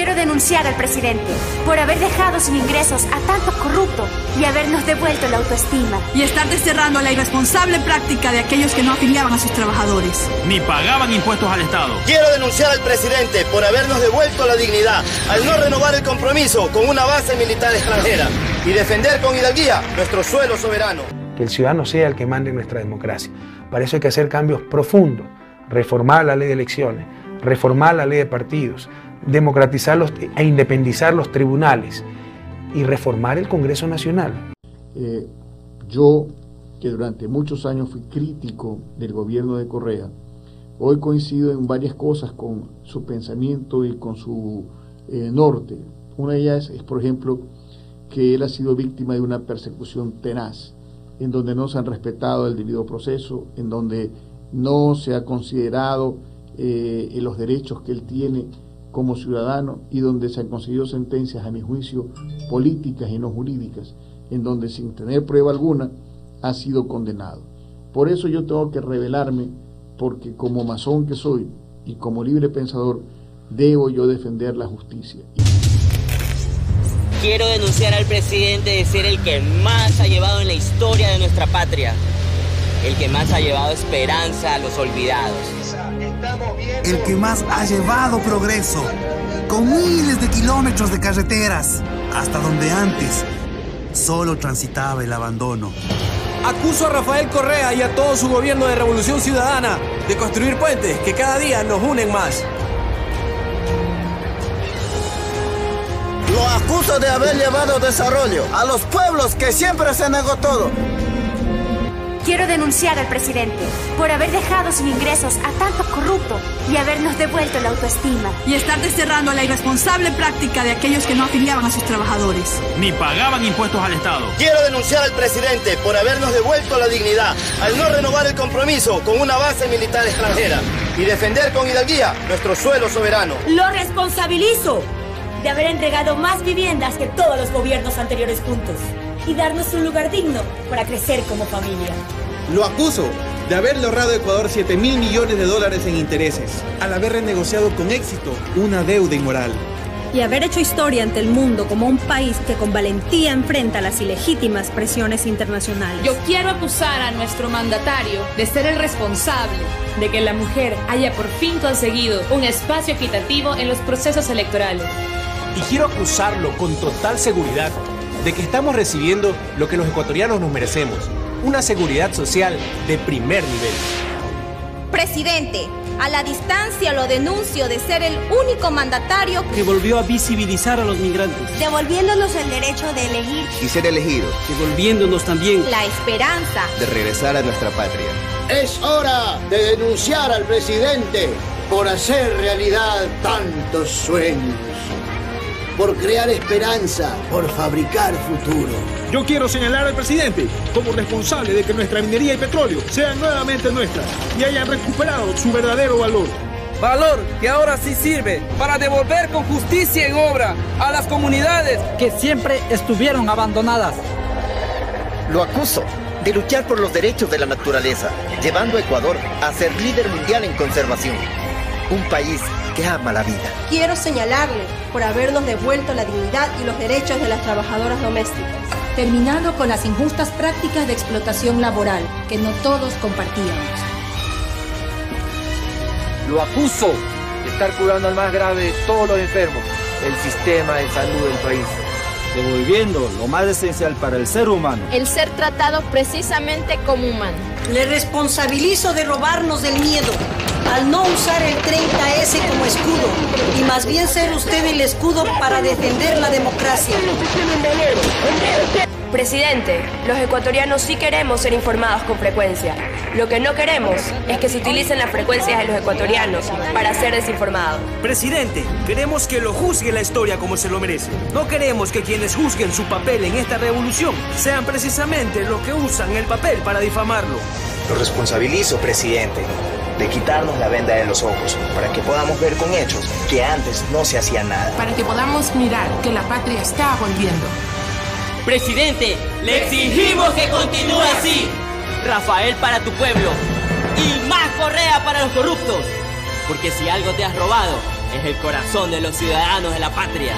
Quiero denunciar al presidente por haber dejado sin ingresos a tantos corruptos y habernos devuelto la autoestima. Y estar desterrando la irresponsable práctica de aquellos que no afiliaban a sus trabajadores. Ni pagaban impuestos al Estado. Quiero denunciar al presidente por habernos devuelto la dignidad al no renovar el compromiso con una base militar extranjera y defender con hidalguía nuestro suelo soberano. Que el ciudadano sea el que mande nuestra democracia. Para eso hay que hacer cambios profundos, reformar la ley de elecciones, reformar la ley de partidos, democratizar los, e independizar los tribunales y reformar el Congreso Nacional. Eh, yo, que durante muchos años fui crítico del gobierno de Correa, hoy coincido en varias cosas con su pensamiento y con su eh, norte. Una de ellas es, por ejemplo, que él ha sido víctima de una persecución tenaz, en donde no se han respetado el debido proceso, en donde no se ha considerado eh, los derechos que él tiene como ciudadano y donde se han conseguido sentencias, a mi juicio, políticas y no jurídicas, en donde sin tener prueba alguna ha sido condenado. Por eso yo tengo que revelarme, porque como masón que soy y como libre pensador, debo yo defender la justicia. Quiero denunciar al presidente de ser el que más ha llevado en la historia de nuestra patria, el que más ha llevado esperanza a los olvidados el que más ha llevado progreso, con miles de kilómetros de carreteras, hasta donde antes solo transitaba el abandono. Acuso a Rafael Correa y a todo su gobierno de Revolución Ciudadana de construir puentes que cada día nos unen más. Lo acuso de haber llevado desarrollo a los pueblos que siempre se negó todo Quiero denunciar al presidente por haber dejado sin ingresos a tantos corruptos y habernos devuelto la autoestima. Y estar desterrando la irresponsable práctica de aquellos que no afiliaban a sus trabajadores. Ni pagaban impuestos al Estado. Quiero denunciar al presidente por habernos devuelto la dignidad al no renovar el compromiso con una base militar extranjera y defender con hidalguía nuestro suelo soberano. Lo responsabilizo de haber entregado más viviendas que todos los gobiernos anteriores juntos y darnos un lugar digno para crecer como familia. Lo acuso de haberle ahorrado a Ecuador 7 mil millones de dólares en intereses, al haber renegociado con éxito una deuda inmoral. Y haber hecho historia ante el mundo como un país que con valentía enfrenta las ilegítimas presiones internacionales. Yo quiero acusar a nuestro mandatario de ser el responsable de que la mujer haya por fin conseguido un espacio equitativo en los procesos electorales. Y quiero acusarlo con total seguridad de que estamos recibiendo lo que los ecuatorianos nos merecemos, una seguridad social de primer nivel. Presidente, a la distancia lo denuncio de ser el único mandatario que volvió a visibilizar a los migrantes, devolviéndonos el derecho de elegir. Y ser elegidos, devolviéndonos también la esperanza. De regresar a nuestra patria. Es hora de denunciar al presidente por hacer realidad tantos sueños por crear esperanza, por fabricar futuro. Yo quiero señalar al presidente como responsable de que nuestra minería y petróleo sean nuevamente nuestras y hayan recuperado su verdadero valor. Valor que ahora sí sirve para devolver con justicia en obra a las comunidades que siempre estuvieron abandonadas. Lo acuso de luchar por los derechos de la naturaleza, llevando a Ecuador a ser líder mundial en conservación. Un país que ama la vida. Quiero señalarle por habernos devuelto la dignidad y los derechos de las trabajadoras domésticas. Terminando con las injustas prácticas de explotación laboral que no todos compartíamos. Lo acuso de estar curando al más grave de todos los enfermos, el sistema de salud del país devolviendo lo más esencial para el ser humano. El ser tratado precisamente como humano. Le responsabilizo de robarnos del miedo, al no usar el 30S como escudo y más bien ser usted el escudo para defender la democracia. Presidente, los ecuatorianos sí queremos ser informados con frecuencia. Lo que no queremos es que se utilicen las frecuencias de los ecuatorianos para ser desinformados. Presidente, queremos que lo juzgue la historia como se lo merece. No queremos que quienes juzguen su papel en esta revolución sean precisamente los que usan el papel para difamarlo. Lo responsabilizo, presidente, de quitarnos la venda de los ojos para que podamos ver con hechos que antes no se hacía nada. Para que podamos mirar que la patria está volviendo. Presidente, le exigimos que continúe así. Rafael para tu pueblo y más Correa para los corruptos. Porque si algo te has robado, es el corazón de los ciudadanos de la patria.